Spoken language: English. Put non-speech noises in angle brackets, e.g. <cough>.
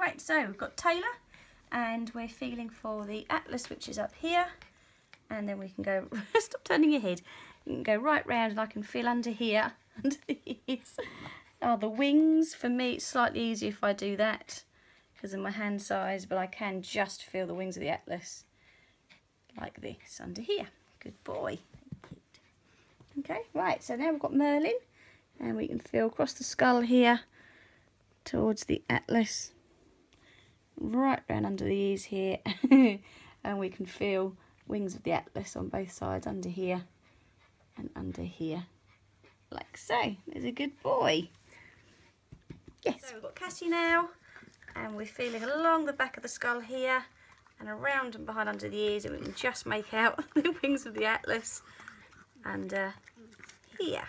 Right, so we've got Taylor and we're feeling for the atlas which is up here and then we can go, <laughs> stop turning your head, you can go right round and I can feel under here, <laughs> under these the wings. For me it's slightly easier if I do that because of my hand size but I can just feel the wings of the atlas like this under here. Good boy. Okay, right, so now we've got Merlin and we can feel across the skull here towards the atlas right round under the ears here <laughs> and we can feel wings of the atlas on both sides under here and under here. Like so there's a good boy. Yes. So we've got Cassie now and we're feeling along the back of the skull here and around and behind under the ears and we can just make out <laughs> the wings of the atlas and uh, here